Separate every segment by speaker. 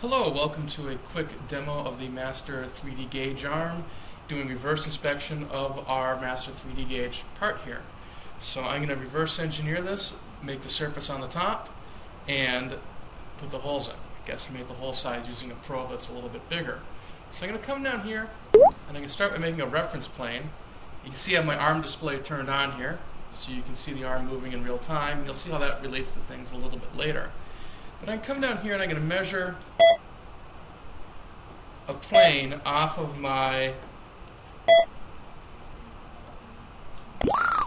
Speaker 1: Hello, welcome to a quick demo of the Master3DGage arm, doing reverse inspection of our Master3DGage part here. So I'm going to reverse engineer this, make the surface on the top, and put the holes in. Guesstimate the hole size using a probe that's a little bit bigger. So I'm going to come down here, and I'm going to start by making a reference plane. You can see I have my arm display turned on here, so you can see the arm moving in real time. You'll see how that relates to things a little bit later. But I come down here and I'm going to measure a plane off of my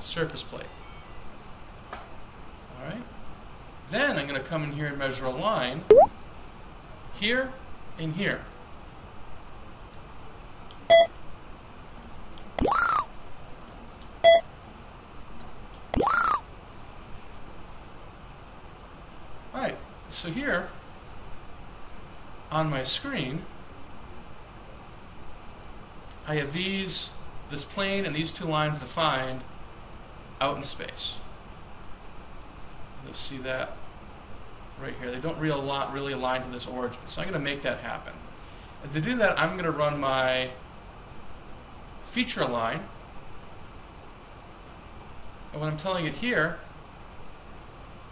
Speaker 1: surface plate. Alright? Then I'm going to come in here and measure a line here and here. Alright, so here on my screen I have these, this plane and these two lines defined out in space. You'll see that right here. They don't real lot really align to this origin. So I'm going to make that happen. And to do that, I'm going to run my feature line. And what I'm telling it here,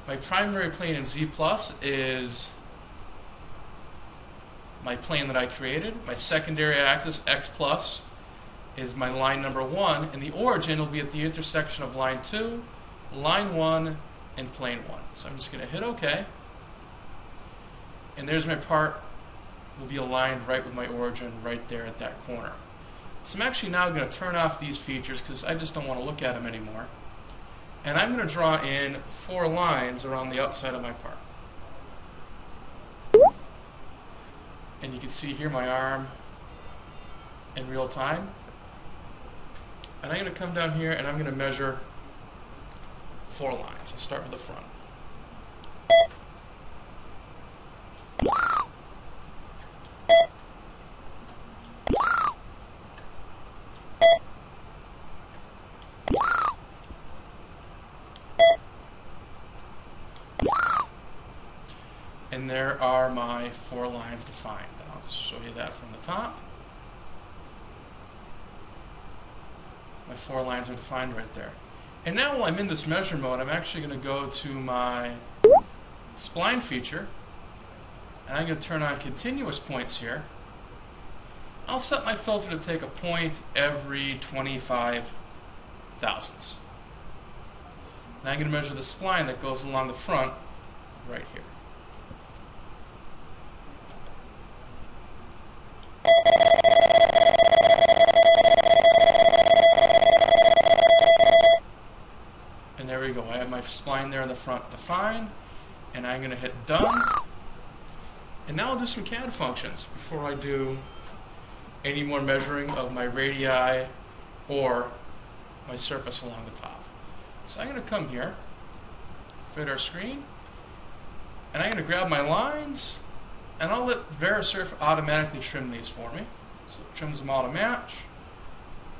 Speaker 1: my primary plane in Z plus is my plane that I created. My secondary axis, X plus, is my line number one, and the origin will be at the intersection of line two, line one, and plane one. So I'm just going to hit OK. And there's my part will be aligned right with my origin right there at that corner. So I'm actually now going to turn off these features because I just don't want to look at them anymore. And I'm going to draw in four lines around the outside of my part. And you can see here my arm in real time. And I'm going to come down here and I'm going to measure four lines. I'll start with the front. And there are my four lines defined. I'll just show you that from the top. My four lines are defined right there. And now while I'm in this measure mode, I'm actually going to go to my spline feature, and I'm going to turn on continuous points here. I'll set my filter to take a point every 25 thousandths. Now I'm going to measure the spline that goes along the front right here. And there we go. I have my spline there in the front defined. And I'm going to hit done. And now I'll do some CAD functions before I do any more measuring of my radii or my surface along the top. So I'm going to come here, fit our screen, and I'm going to grab my lines, and I'll let Verisurf automatically trim these for me. So it trims them all to match.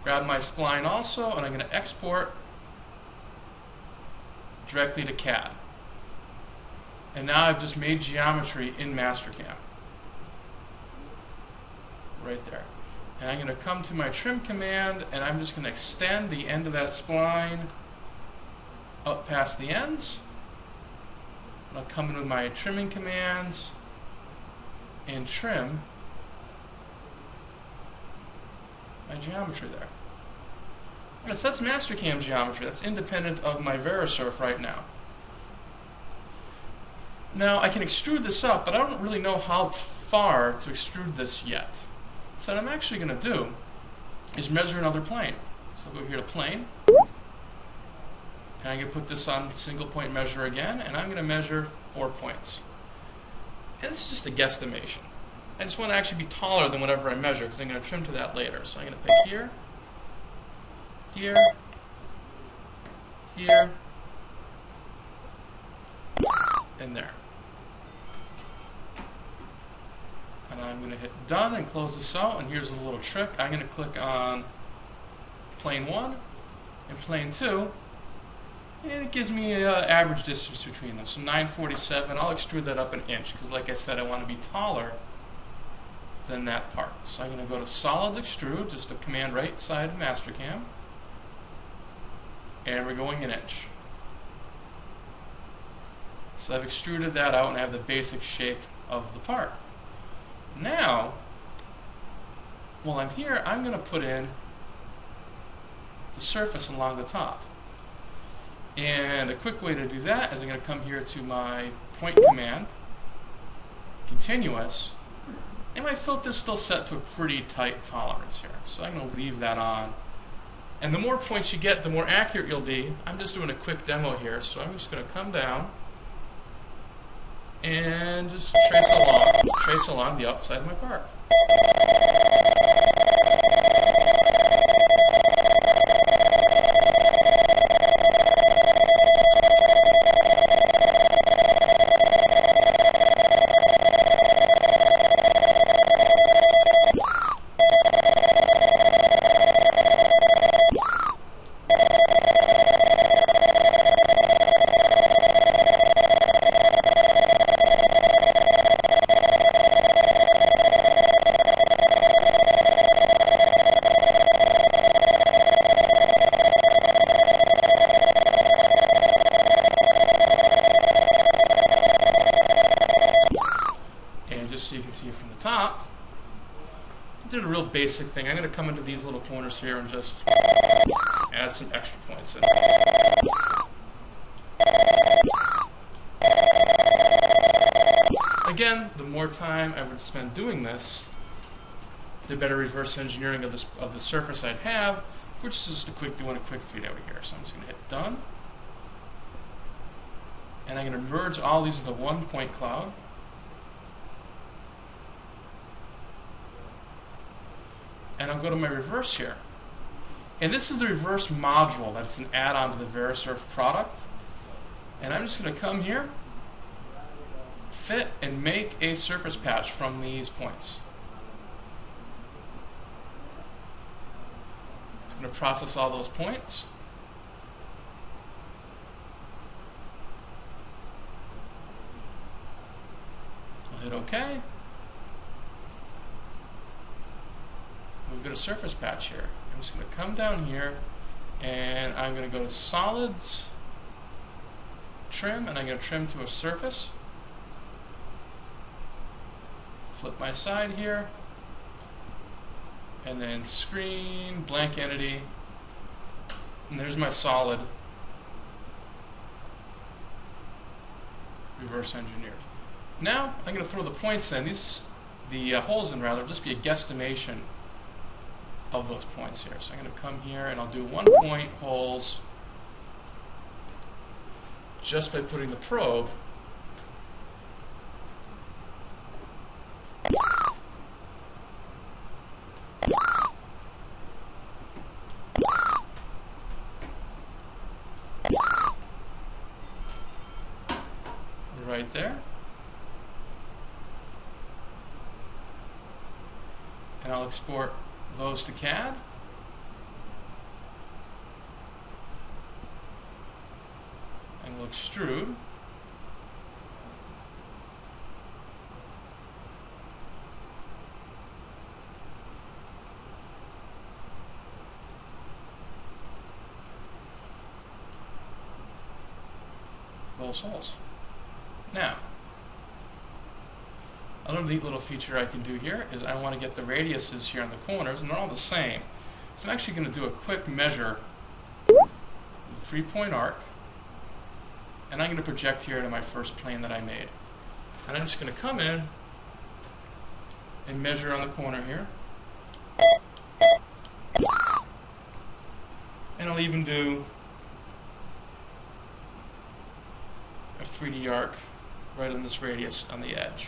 Speaker 1: Grab my spline also, and I'm going to export directly to CAD. And now I've just made geometry in Mastercam. Right there. And I'm going to come to my trim command and I'm just going to extend the end of that spline up past the ends. And I'll come in with my trimming commands and trim my geometry there. That's Mastercam geometry. That's independent of my Verisurf right now. Now, I can extrude this up, but I don't really know how far to extrude this yet. So what I'm actually going to do is measure another plane. So I'll go here to plane. And I'm going to put this on single point measure again, and I'm going to measure four points. And this is just a guesstimation. I just want to actually be taller than whatever I measure, because I'm going to trim to that later. So I'm going to pick here, here, here, and there. And I'm going to hit done and close this out. And here's a little trick. I'm going to click on plane 1 and plane 2. And it gives me an average distance between them. So 947. I'll extrude that up an inch because like I said, I want to be taller than that part. So I'm going to go to Solids Extrude, just the command right side of Mastercam. And we're going an inch. So I've extruded that out and I have the basic shape of the part. Now, while I'm here, I'm going to put in the surface along the top. And a quick way to do that is I'm going to come here to my point command, continuous, and my filter's still set to a pretty tight tolerance here. So I'm going to leave that on. And the more points you get, the more accurate you'll be. I'm just doing a quick demo here, so I'm just going to come down and just trace along, trace along the outside of my part. did a real basic thing. I'm going to come into these little corners here and just add some extra points in. Again, the more time I would spend doing this, the better reverse engineering of, this, of the surface I'd have, which is just a quick doing a quick feed over here. So I'm just going to hit done. And I'm going to merge all these into one point cloud. And I'll go to my reverse here. And this is the reverse module that's an add-on to the Verisurf product. And I'm just going to come here, fit, and make a surface patch from these points. It's going to process all those points. I'll hit OK. We've got a surface patch here. I'm just going to come down here and I'm going to go to solids, trim, and I'm going to trim to a surface. Flip my side here, and then screen, blank entity, and there's my solid reverse engineered. Now I'm going to throw the points in. These, the uh, holes in rather, just be a guesstimation of those points here. So I'm going to come here and I'll do one point holes just by putting the probe right there. And I'll export those to CAD. And we'll extrude. those holes. Now, Another neat little feature I can do here is I want to get the radiuses here on the corners, and they're all the same. So I'm actually going to do a quick measure three-point arc, and I'm going to project here to my first plane that I made. And I'm just going to come in and measure on the corner here. And I'll even do a 3D arc right on this radius on the edge.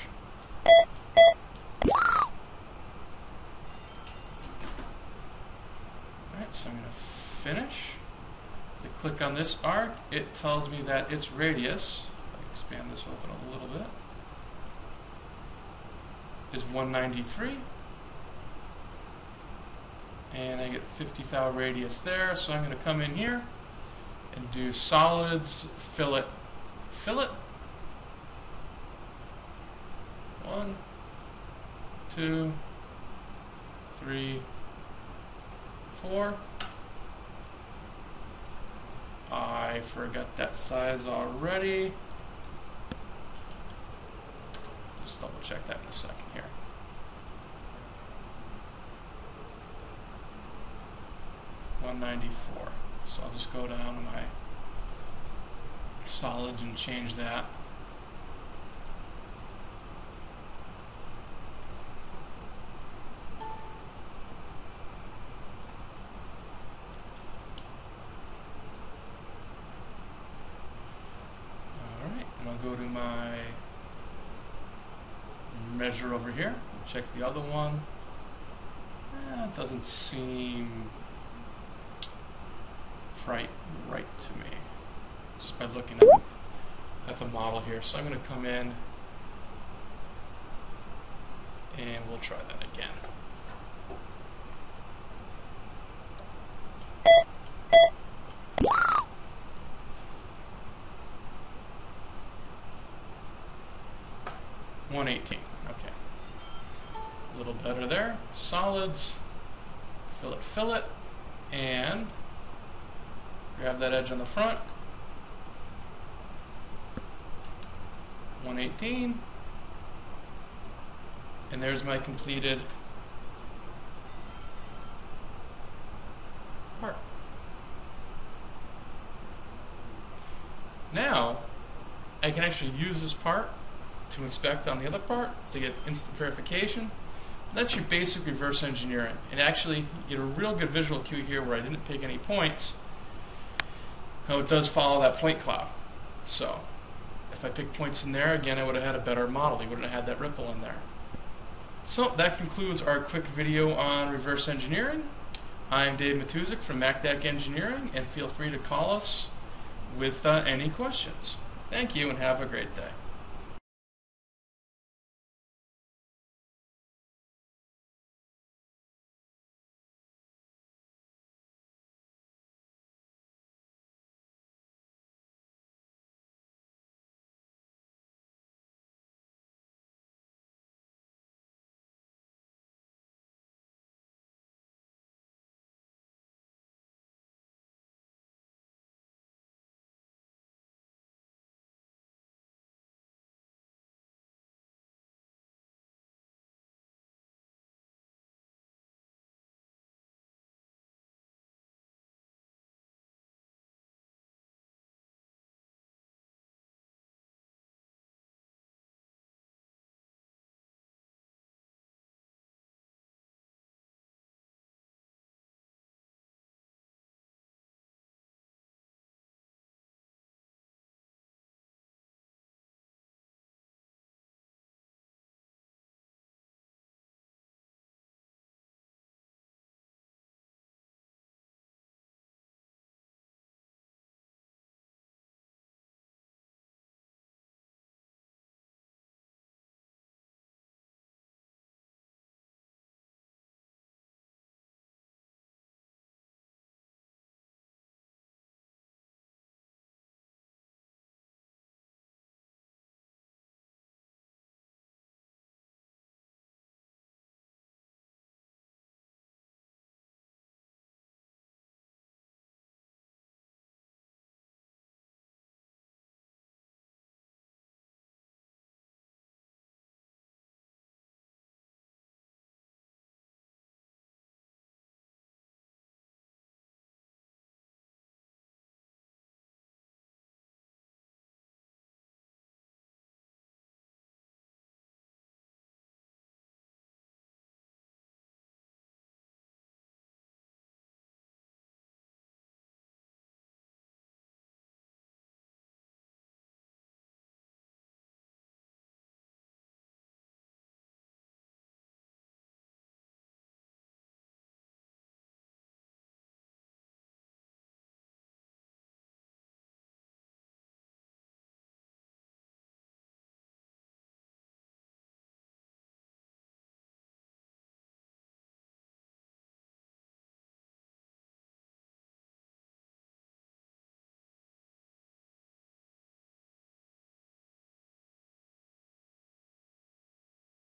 Speaker 1: So I'm going to finish. I click on this arc, it tells me that its radius, if I expand this open a little bit, is 193. And I get 50 thou radius there, so I'm going to come in here and do solids, fillet, fillet. One, two, three, four. I forgot that size already. Just double check that in a second here. One ninety four. So I'll just go down to my solids and change that. Alright, and I'll go to my measure over here, check the other one. Eh, it doesn't seem right, right to me, just by looking at the, at the model here. So I'm going to come in and we'll try that again. One eighteen. A little better there. Solids. fillet, fillet. And grab that edge on the front. 118. And there's my completed part. Now, I can actually use this part to inspect on the other part to get instant verification. That's your basic reverse engineering. And actually, you get a real good visual cue here where I didn't pick any points. Now it does follow that point cloud. So, if I picked points in there, again, I would have had a better model. You wouldn't have had that ripple in there. So, that concludes our quick video on reverse engineering. I'm Dave Matuszek from Macdac Engineering, and feel free to call us with uh, any questions. Thank you, and have a great day.